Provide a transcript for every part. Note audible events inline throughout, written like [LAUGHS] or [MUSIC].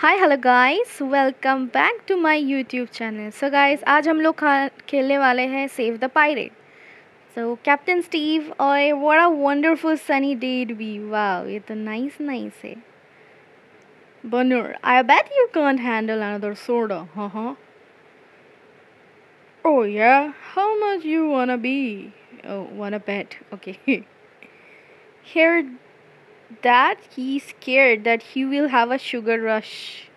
Hi hello guys welcome back to my YouTube channel so guys आज हम लोग खेलने वाले हैं save the pirate so captain Steve और a wonderful sunny day it be wow ये तो नाइस नाइस है। बनर I bet you can't handle another soda हाँ हाँ Oh yeah, how much you wanna be? Oh, wanna bet? Okay. [LAUGHS] Here that he's scared that he will have a sugar rush.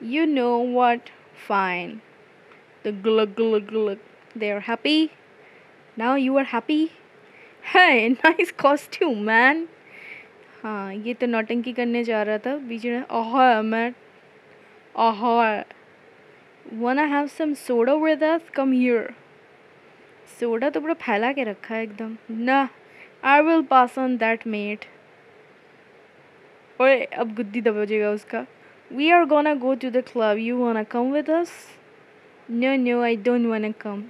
You know what? Fine. The glug glug glug. They're happy. Now you are happy. Hey, [LAUGHS] nice costume, man. हाँ ये तो नौटंकी करने जा रहा था बीच में ओह मैं oh wanna have some soda with us come here soda तो पूरा फैला के रखा है एकदम ना I will pass on that mate ओए, अब गुद्दी दबोजेगा उसका। We are gonna go to the club you wanna come with us no no I don't wanna come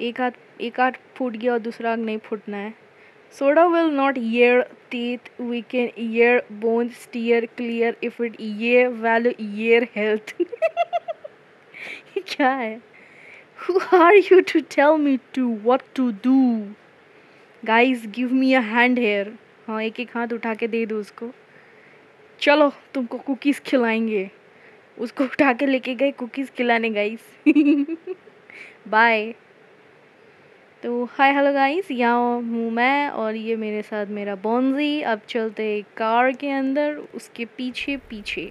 एक हाथ एक हाथ फूट गया और दूसरा नहीं फूटना है। Soda will not ear teeth. We can ear bones, steer clear. If it year value year health. [LAUGHS] क्या है? Who are you to tell me to what to do? Guys give me a hand here हाँ एक एक हाथ उठा के दे दो उसको। चलो, तुमको कुकीज़ खिलाएँगे। उसको उठा के लेके गए कुकीज़ खिलाने गाइस बाय [LAUGHS] तो हाय हेलो गाइस यहाँ हूँ मैं और ये मेरे साथ मेरा बॉन्जी अब चलते कार के अंदर, उसके पीछे पीछे।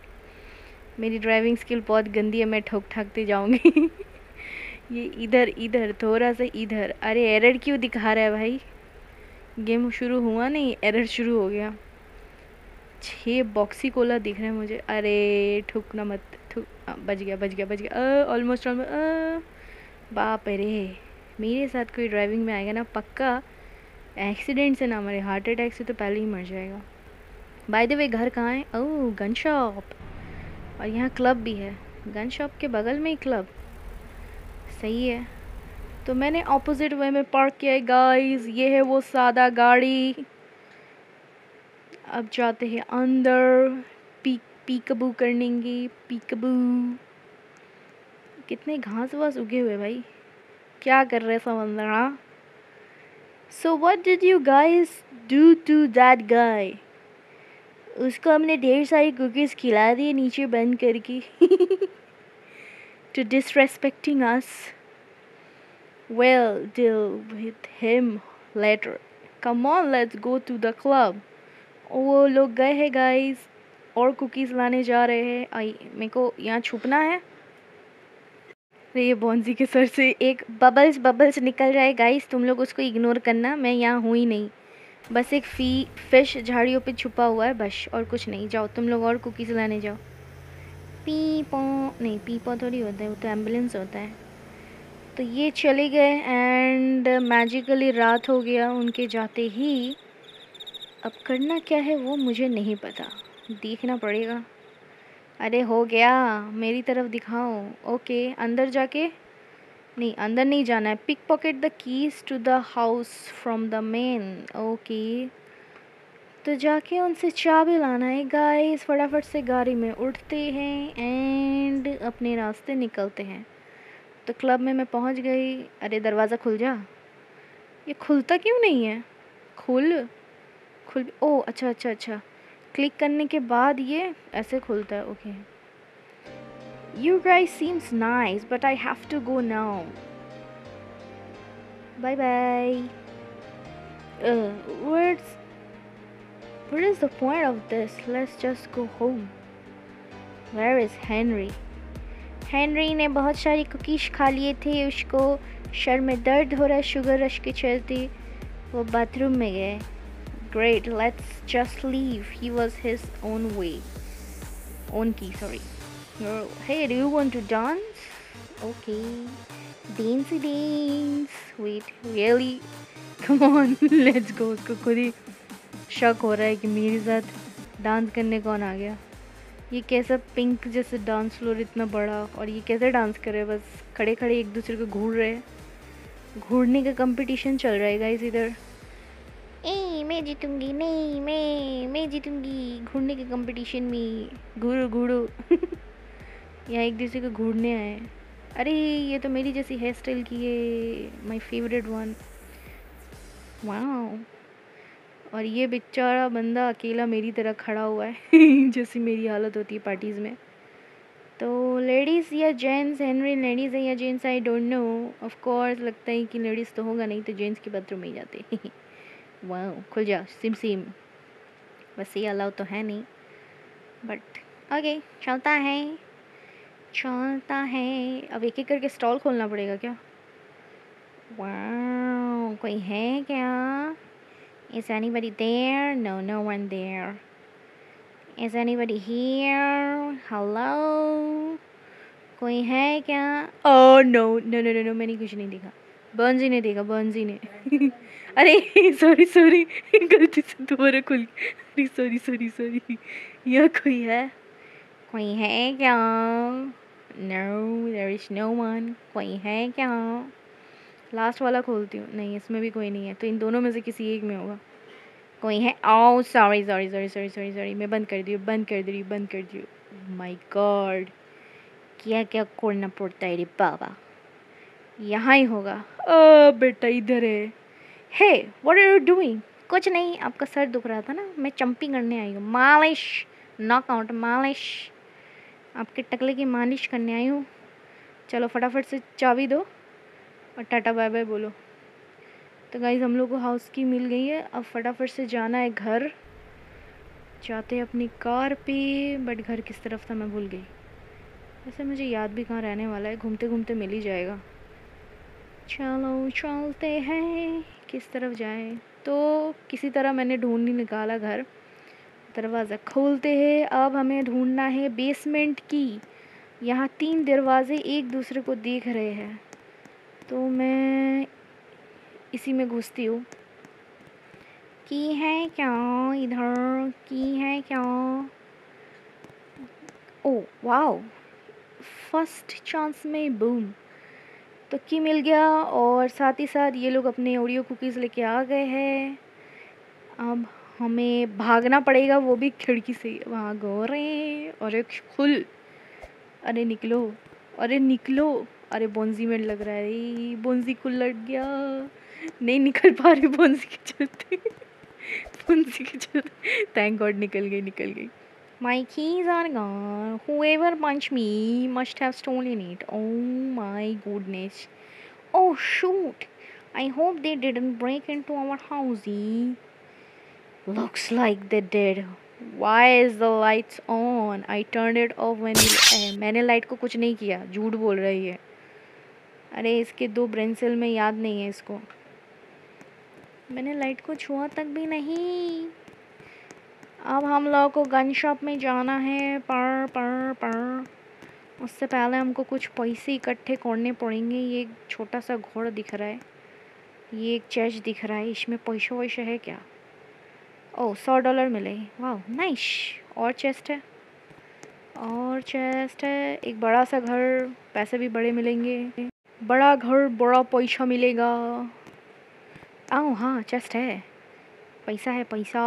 मेरी ड्राइविंग स्किल बहुत गंदी है, मैं ठोक ठाकते जाऊँगी। [LAUGHS] ये इधर इधर, थोड़ा सा इधर। अरे एरर क्यों दिखा रहा है भाई? गेम शुरू हुआ नहीं, एरर शुरू हो गया। छः बॉक्सी कोला दिख रहे हैं मुझे। अरे, ठुकना मत, ठुक बज गया बज गया बज गया। ऑलमोस्ट ऑलमोस्ट बाप रे। मेरे साथ कोई ड्राइविंग में आएगा ना, पक्का एक्सीडेंट से ना मरे। हार्ट अटैक से तो पहले ही मर जाएगा। बाय द वे घर कहाँ है? ओह गन शॉप और यहाँ क्लब भी है। गन शॉप के बगल में ही क्लब सही है। तो मैंने ऑपोजिट वे में पार्क किया है गाइस ये है वो सादा गाड़ी। अब जाते हैं अंदर पीक पीकबू करनेंगे पीकबू कितने घास वास उगे हुए भाई। क्या कर रहे समंदर so what did you guys do to that guy उसको हमने ढेर सारी कुकीज़ खिला दिए नीचे बंद करके। To disrespecting us We'll deal with him later. Come on, let's go to the club. वो लोग गए हैं गाइस और कुकीज़ लाने जा रहे हैं। आई मेरे को यहाँ छुपना है। अरे ये बॉन्जी के सर से एक बबल्स बबल्स निकल रहा है गाइस तुम लोग उसको इग्नोर करना। मैं यहाँ हूँ ही नहीं। बस एक फ़ी फ़िश झाड़ियों पे छुपा हुआ है बस। और कुछ नहीं। जाओ तुम लोग और कुकीज़ लाने जाओ। पी पो नहीं पी पो थोड़ी होता है वो तो एंबुलेंस होता है। तो ये चले गए एंड मैजिकली रात हो गया, उनके जाते ही अब करना क्या है वो मुझे नहीं पता। देखना पड़ेगा। अरे हो गया, मेरी तरफ़ दिखाओ। ओके अंदर जाके? नहीं, अंदर नहीं जाना है। Pick pocket the keys to the house from the man okay तो जाके उनसे चाबी लाना है। गाइस फटाफट से गाड़ी में उठते हैं एंड अपने रास्ते निकलते हैं। तो क्लब में मैं पहुँच गई। अरे, दरवाज़ा खुल जा। ये खुलता क्यों नहीं है? खुल खुल, ओ अच्छा अच्छा अच्छा। क्लिक करने के बाद ये ऐसे खुलता है, okay. You guys seems nice but I have to go now bye bye words what is the point of this? Let's just go home where is henry? Henry ने बहुत सारी कुकीज़ खा लिए थे, उसको सर में दर्द हो रहा शुगर रश के चलते वो बाथरूम में गए। Great let's just leave he was his on way on key sorry hey do you want to dance okay dance dance. Wait, really? Come on, [LAUGHS] let's go. उसको खुद ही शक हो रहा है कि मेरे साथ डांस करने कौन आ गया? ये कैसा पिंक जैसे डांस फ्लोर इतना बड़ा और ये कैसे डांस कर रहे हैं? बस खड़े खड़े एक दूसरे को घूर रहे हैं। घूरने का कंपटीशन चल रहा है गाइस इधर। ए मैं जीतूँगी नहीं मैं मैं जीतूँगी। घूरने के कंपटीशन में घूरो घूरो। [LAUGHS] यहाँ एक दूसरे को घूरने आए अरे ये तो मेरी जैसी हेयर स्टाइल की है माई फेवरेट वन वाह और ये बेचारा बंदा अकेला मेरी तरह खड़ा हुआ है, [LAUGHS] जैसी मेरी हालत होती है पार्टीज़ में। तो लेडीज़ या जेंट्स हेनरी लेडीज़ है या gents I don't know of course लगता है कि लेडीज़ तो होगा नहीं तो जेंट्स के बाथरूम में ही जाते वाह [LAUGHS] खुल जा सिम सिम बस ये अलाउ तो है नहीं। बट ओके चलता है। चलता है। अब एक एक करके स्टॉल खोलना पड़ेगा क्या? वाह कोई है क्या? Is anybody there? No, no one there. Is anybody here? Hello? कोई है क्या? ओह no no no no no मैंने कुछ नहीं देखा. बर्नजी ने देखा बर्नजी ने. [LAUGHS] अरे सॉरी सॉरी [LAUGHS] गलती से दोबारा खुल अरे सॉरी सॉरी सॉरी यह कोई है? कोई है क्या? No there is no one कोई है क्या? लास्ट वाला खोलती हूँ। नहीं, इसमें भी कोई नहीं है तो इन दोनों में से किसी एक में होगा। कोई है? ओ sorry sorry sorry sorry sorry sorry मैं बंद कर दी हूँ, बंद कर दी हूँ, बंद कर दी माई गॉड क्या क्या करना पड़ता है रे बाबा। यहाँ ही होगा। ओ बेटा इधर है। Hey what are you doing कुछ नहीं, आपका सर दुख रहा था ना? मैं चंपी करने आई हूँ। मालिश नॉकआउट मालिश। आपके टकले की मालिश करने आई हूँ। चलो फटाफट से चाबी दो। और टाटा बाय बाय बोलो। तो गाइज़ हम लोग को हाउस की मिल गई है। अब फटाफट से जाना है घर। जाते हैं अपनी कार पे बट घर किस तरफ़ था मैं भूल गई। वैसे मुझे याद भी कहाँ रहने वाला है। घूमते घूमते मिल ही जाएगा। चलो चलते हैं। किस तरफ़ जाए? तो किसी तरह मैंने ढूंढ नहीं निकाला घर। दरवाज़ा खोलते हैं। अब हमें ढूंढना है बेसमेंट की। यहाँ तीन दरवाजे एक दूसरे को देख रहे हैं। तो मैं इसी में घुसती हूँ। की है क्या? इधर की है क्या? Oh, wow. फ़र्स्ट चांस में बूम। तो की मिल गया और साथ ही साथ ये लोग अपने ओडियो कुकीज़ लेके आ गए हैं। अब हमें भागना पड़ेगा, वो भी खिड़की से। वहाँ गो रहे और एक खुल। अरे, निकलो। अरे, निकलो। अरे बोंजी में लग रहा है बोंजी को लट गया। नहीं निकल पा रही बोंजी के चलते। बोंजी के चलते। थैंक गॉड निकल गई निकल गई। My keys are gone punch me must have stone in it oh my goodness oh shoot I hope they didn't break into our house looks like the dead why is the lights on I turn it off when मैंने light को कुछ नहीं किया। झूठ बोल रही है। अरे, इसके दो ब्रेन सेल में याद नहीं है इसको। मैंने लाइट को छुआ तक भी नहीं। अब हम लोग को गन शॉप में जाना है। पर पर पर उससे पहले हमको कुछ पैसे इकट्ठे करने पड़ेंगे। ये एक छोटा सा घोड़ा दिख रहा है। ये एक चेस्ट दिख रहा है। इसमें पैसे वैसे है क्या? ओ, सौ डॉलर मिले। वाह नाइस। और चेस्ट है? और चेस्ट है। एक बड़ा सा घर। पैसे भी बड़े मिलेंगे। बड़ा घर, बड़ा पैसा मिलेगा। आओ हाँ चेस्ट है। पैसा है, पैसा।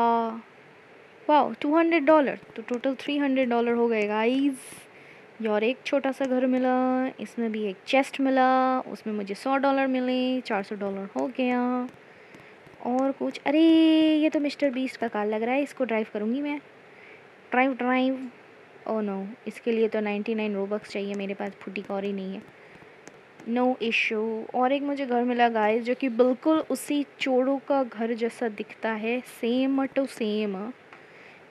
वाह टू हंड्रेड डॉलर तो टोटल थ्री हंड्रेड डॉलर हो गए गाइस और एक छोटा सा घर मिला, इसमें भी एक चेस्ट मिला, उसमें मुझे सौ डॉलर मिले, चार सौ डॉलर हो गया। और कुछ, अरे, ये तो मिस्टर बीस्ट का कार लग रहा है, इसको ड्राइव करूँगी मैं। ड्राइव ड्राइव ओ नो इसके लिए तो नाइन्टी नाइन रोबक्स चाहिए, मेरे पास फुटी कौर ही नहीं है। नो इशू और एक मुझे घर मिला गाइस जो कि बिल्कुल उसी चोरों का घर जैसा दिखता है सेम टू सेम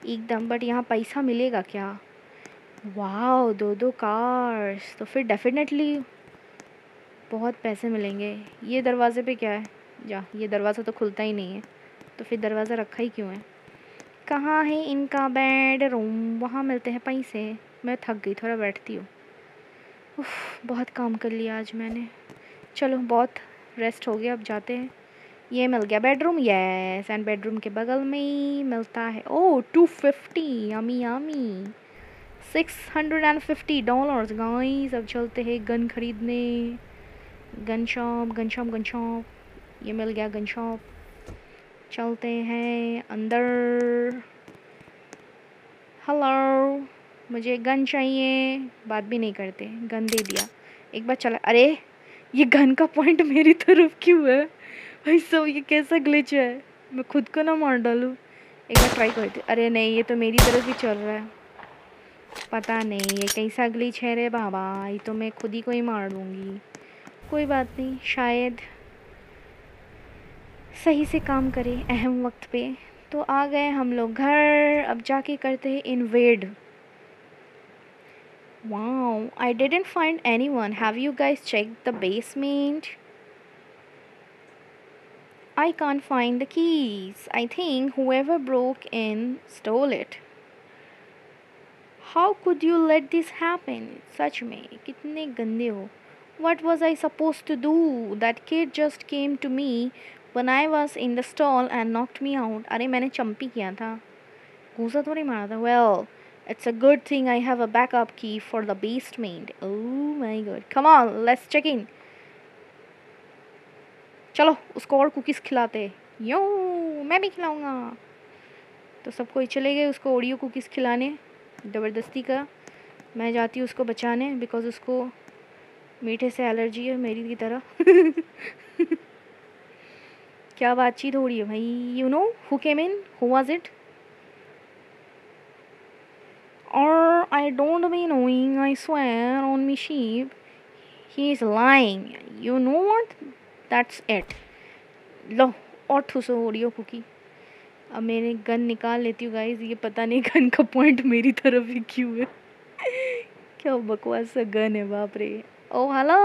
एकदम बट यहाँ पैसा मिलेगा क्या? वाह दो दो कार्स तो फिर डेफिनेटली बहुत पैसे मिलेंगे. ये दरवाज़े पे क्या है? जा, ये दरवाज़ा तो खुलता ही नहीं है. तो फिर दरवाज़ा रखा ही क्यों है? कहाँ है इनका बेड रूम वहाँ मिलते हैं पैसे. मैं थक गई, थोड़ा बैठती हूँ. उफ, बहुत काम कर लिया आज मैंने। चलो बहुत रेस्ट हो गया अब जाते हैं। ये मिल गया बेडरूम यस एंड बेडरूम के बगल में ही मिलता है। ओ two fifty yummy yummy six hundred and fifty dollars guys अब चलते हैं गन खरीदने। Gun shop gun shop gun shop ये मिल गया गन शॉप चलते हैं अंदर। हेलो मुझे गन चाहिए। बात भी नहीं करते। गन दे दिया। एक बार चला। अरे, ये गन का पॉइंट मेरी तरफ़ क्यों है? भाई सब ये कैसा ग्लिच है? मैं खुद को ना मार डालूँ। एक बार ट्राई करती। अरे नहीं, ये तो मेरी तरफ़ ही चल रहा है। पता नहीं, ये कैसा ग्लिच है रे बाबा। ये तो मैं खुद ही को ही मार दूँगी। कोई बात नहीं, शायद सही से काम करे अहम वक्त पे। तो आ गए हम लोग घर। अब जाके करते हैं invade Wow, I didn't find anyone. Have you guys checked the basement? I can't find the keys. I think whoever broke in stole it. How could you let this happen? Such me. Kitne gande ho. What was I supposed to do? That kid just came to me when I was in the stall and knocked me out. अरे मैंने चंपी किया था घूसा थोड़ी मारा था well it's a good thing I have a backup key for the basement. Oh my god. Come on, let's check in. चलो उसको और कुकीज़ खिलाते यो मैं भी खिलाऊँगा। तो सब कोई चले गए उसको ओडियो कुकीज़ खिलाने। ज़बरदस्ती का। मैं जाती हूँ उसको बचाने बिकॉज़ उसको मीठे से एलर्जी है मेरी की तरह। [LAUGHS] क्या बातचीत हो रही है भाई? You know who came in who was it Or I don't be knowing, I swear on me sheep. He is lying. You know what? That's it. लो और ठूसो ओडियो कुकी अब मैंने गन निकाल लेती हूँ गाइज़ ये पता नहीं गन का पॉइंट मेरी तरफ़ ही क्यों है। क्या बकवास सा गन है बाप रे। ओ हेलो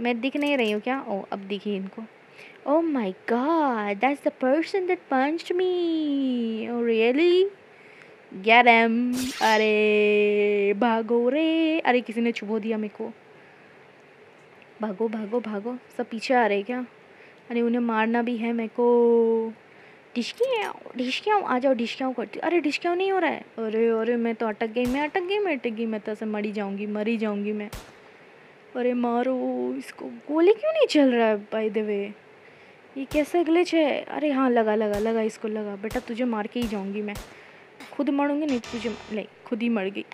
मैं दिख नहीं रही हूँ क्या? ओ अब दिखी इनको। ओ my god that's the person that punched me oh really um अरे, भागो रे। अरे, किसी ने छुबो दिया मेरे को। भागो भागो भागो। सब पीछे आ रहे क्या? अरे, उन्हें मारना भी है मेरे को। डिशक्याँ आ जाओ, डिशक्याँ करती अरे, डिशक्याँ नहीं हो रहा है? अरे अरे, मैं तो अटक गई, मैं अटक गई, मैं अटक गई। मैं तो ऐसे मरी जाऊँगी मरी जाऊँगी मैं। अरे, मारो, इसको गोली क्यों नहीं चल रहा है बाय द वे ये कैसे ग्लिच है? अरे हाँ लगा लगा लगा, इसको लगा। बेटा, तुझे मार के ही जाऊँगी मैं। खुद मरूँगी नहीं तुझे नहीं खुद ही मर गई।